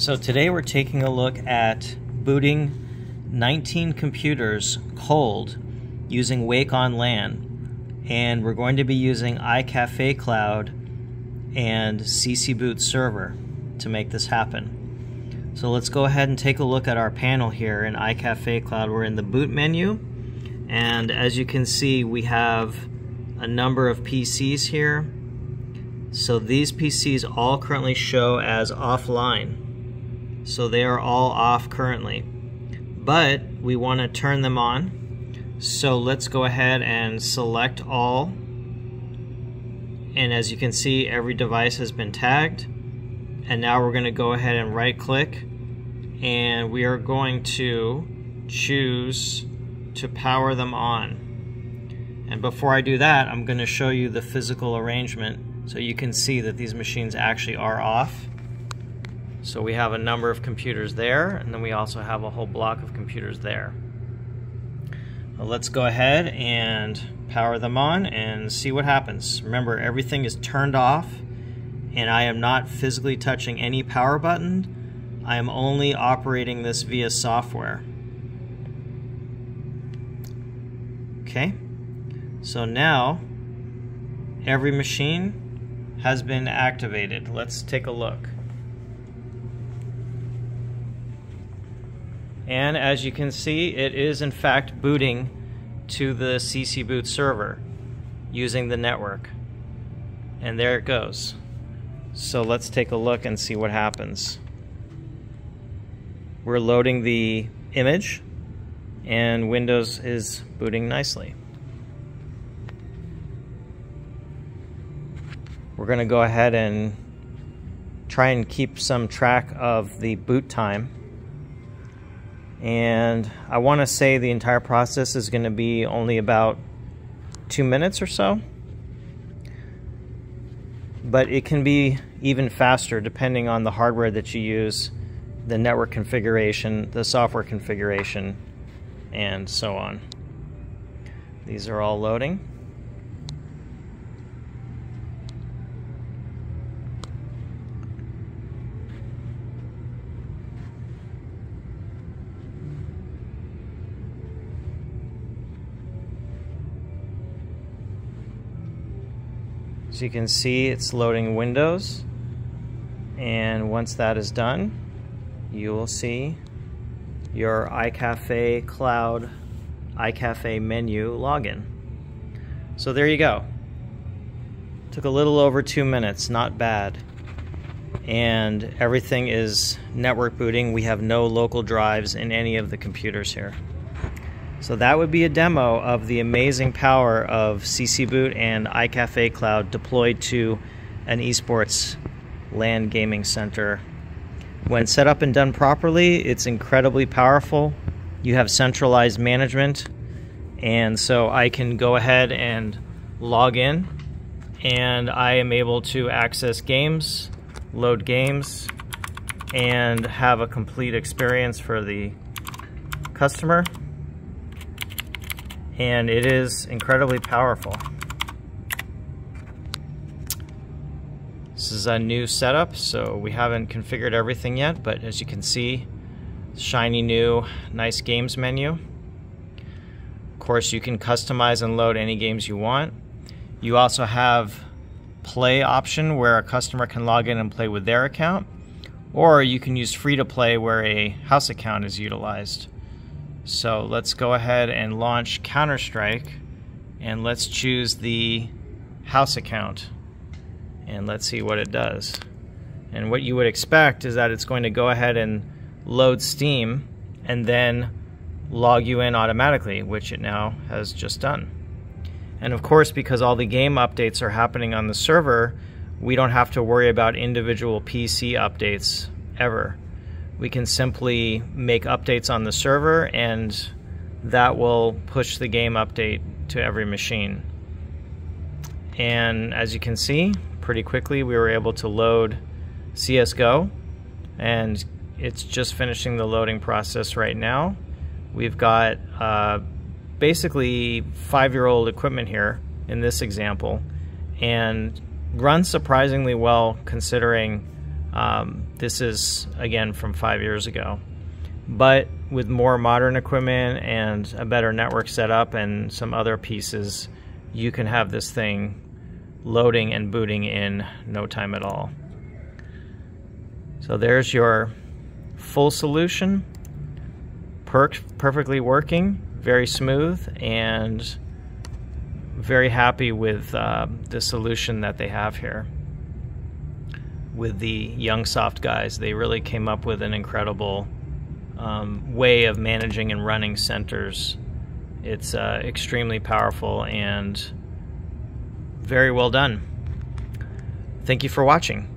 So today we're taking a look at booting 19 computers cold using Wake on LAN. And we're going to be using iCafe Cloud and CC Boot Server to make this happen. So let's go ahead and take a look at our panel here in iCafe Cloud. We're in the boot menu and as you can see we have a number of PCs here. So these PCs all currently show as offline so they are all off currently. But we want to turn them on. So let's go ahead and select all. And as you can see, every device has been tagged. And now we're going to go ahead and right click and we are going to choose to power them on. And before I do that, I'm going to show you the physical arrangement so you can see that these machines actually are off. So we have a number of computers there, and then we also have a whole block of computers there. Well, let's go ahead and power them on and see what happens. Remember, everything is turned off, and I am not physically touching any power button. I am only operating this via software. Okay, so now every machine has been activated. Let's take a look. And as you can see, it is in fact booting to the CC Boot server using the network. And there it goes. So let's take a look and see what happens. We're loading the image and Windows is booting nicely. We're going to go ahead and try and keep some track of the boot time and I want to say the entire process is going to be only about two minutes or so. But it can be even faster depending on the hardware that you use the network configuration the software configuration and so on. These are all loading As you can see, it's loading Windows. And once that is done, you will see your iCafe Cloud iCafe menu login. So there you go. Took a little over two minutes, not bad. And everything is network booting. We have no local drives in any of the computers here. So that would be a demo of the amazing power of CC Boot and iCafe Cloud deployed to an esports LAN gaming center. When set up and done properly, it's incredibly powerful. You have centralized management, and so I can go ahead and log in, and I am able to access games, load games, and have a complete experience for the customer and it is incredibly powerful. This is a new setup, so we haven't configured everything yet, but as you can see, shiny new nice games menu. Of course, you can customize and load any games you want. You also have play option where a customer can log in and play with their account, or you can use free to play where a house account is utilized. So let's go ahead and launch Counter-Strike and let's choose the house account and let's see what it does. And what you would expect is that it's going to go ahead and load Steam and then log you in automatically, which it now has just done. And of course, because all the game updates are happening on the server, we don't have to worry about individual PC updates ever we can simply make updates on the server and that will push the game update to every machine. And as you can see, pretty quickly we were able to load CSGO and it's just finishing the loading process right now. We've got uh, basically five-year-old equipment here in this example and runs surprisingly well considering Um, this is, again, from five years ago. But with more modern equipment and a better network setup and some other pieces, you can have this thing loading and booting in no time at all. So there's your full solution, per perfectly working, very smooth, and very happy with uh, the solution that they have here. With the Youngzsoft guys, they really came up with an incredible um, way of managing and running centers. It's uh, extremely powerful and very well done. Thank you for watching.